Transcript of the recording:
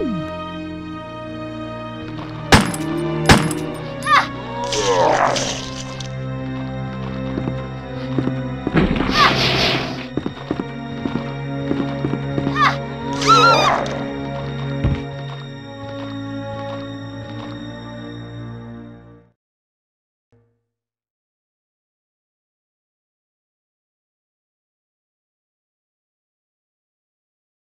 Ah!